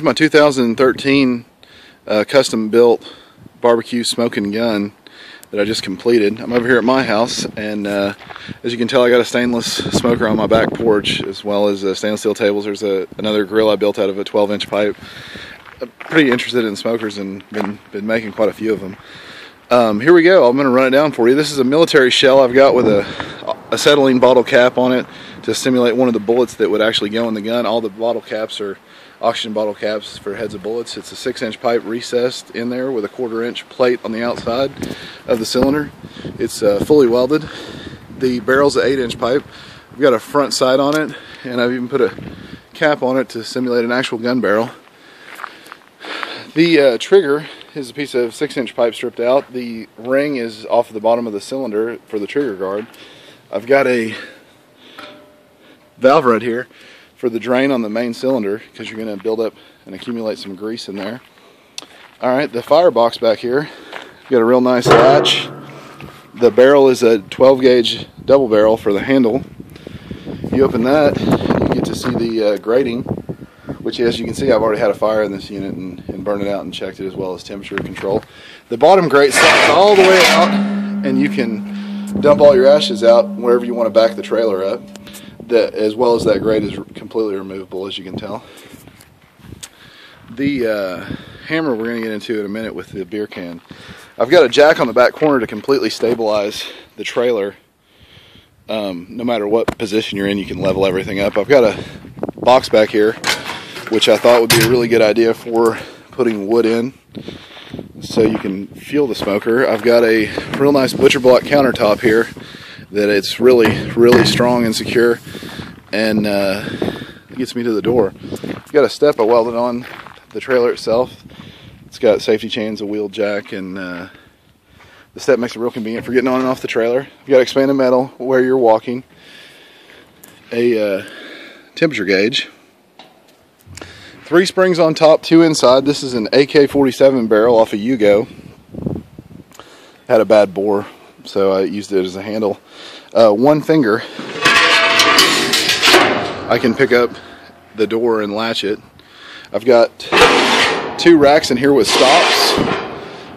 is my 2013 uh, custom built barbecue smoking gun that I just completed. I'm over here at my house and uh, as you can tell I got a stainless smoker on my back porch as well as uh, stainless steel tables. There's a, another grill I built out of a 12 inch pipe. I'm pretty interested in smokers and been, been making quite a few of them. Um, here we go. I'm going to run it down for you. This is a military shell I've got with a acetylene bottle cap on it to simulate one of the bullets that would actually go in the gun. All the bottle caps are oxygen bottle caps for heads of bullets. It's a six inch pipe recessed in there with a quarter inch plate on the outside of the cylinder. It's uh, fully welded. The barrel's an eight inch pipe. I've got a front sight on it and I've even put a cap on it to simulate an actual gun barrel. The uh, trigger is a piece of six inch pipe stripped out. The ring is off of the bottom of the cylinder for the trigger guard. I've got a valve right here for the drain on the main cylinder because you're going to build up and accumulate some grease in there. Alright, the firebox back here, got a real nice latch. The barrel is a 12 gauge double barrel for the handle. You open that, you get to see the uh, grating which as you can see I've already had a fire in this unit and, and burned it out and checked it as well as temperature control. The bottom grate slides all the way out and you can dump all your ashes out wherever you want to back the trailer up. That, as well as that grate is completely removable as you can tell. The uh, hammer we're going to get into in a minute with the beer can. I've got a jack on the back corner to completely stabilize the trailer. Um, no matter what position you're in, you can level everything up. I've got a box back here which I thought would be a really good idea for putting wood in so you can fuel the smoker. I've got a real nice butcher block countertop here that it's really, really strong and secure and uh, gets me to the door. I've got a step I welded on the trailer itself. It's got safety chains, a wheel jack, and uh, the step makes it real convenient for getting on and off the trailer. You've got expanded metal where you're walking, a uh, temperature gauge, Three springs on top, two inside. This is an AK-47 barrel off of Yugo. Had a bad bore, so I used it as a handle. Uh, one finger, I can pick up the door and latch it. I've got two racks in here with stops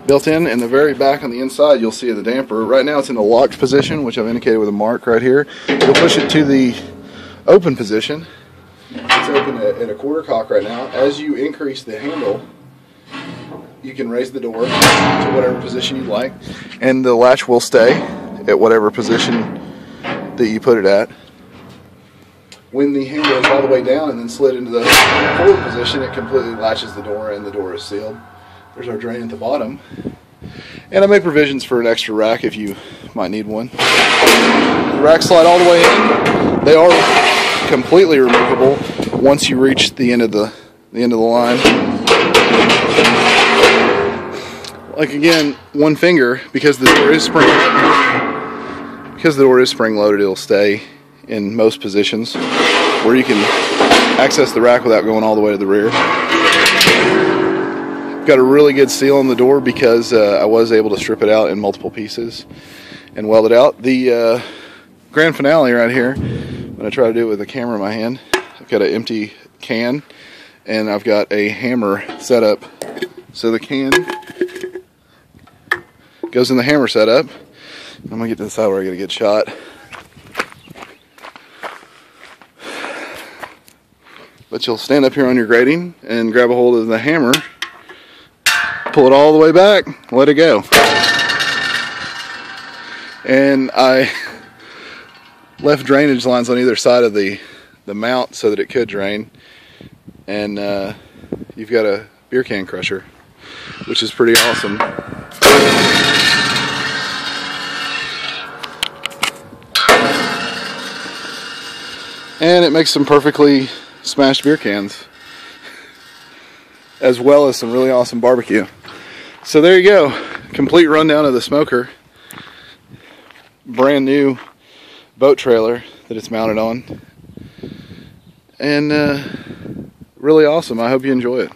built in. In the very back on the inside, you'll see the damper. Right now it's in the locked position, which I've indicated with a mark right here. You'll push it to the open position it's open at, a quarter cock right now. As you increase the handle, you can raise the door to whatever position you like, and the latch will stay at whatever position that you put it at. When the handle is all the way down and then slid into the forward position, it completely latches the door and the door is sealed. There's our drain at the bottom. And I make provisions for an extra rack if you might need one. The racks slide all the way in. They are completely removable once you reach the end of the the end of the line. Like again, one finger because the door is spring because the door is spring loaded, it'll stay in most positions where you can access the rack without going all the way to the rear. Got a really good seal on the door because uh, I was able to strip it out in multiple pieces and weld it out. The uh, grand finale right here I'm gonna try to do it with a camera in my hand. I've got an empty can and I've got a hammer set up. So the can goes in the hammer setup. I'm gonna get to the side where I get a good shot. But you'll stand up here on your grating and grab a hold of the hammer, pull it all the way back, let it go. And I left drainage lines on either side of the, the mount so that it could drain. And uh, you've got a beer can crusher, which is pretty awesome. And it makes them perfectly smashed beer cans, as well as some really awesome barbecue. So there you go, complete rundown of the smoker. Brand new boat trailer that it's mounted on. And uh, really awesome. I hope you enjoy it.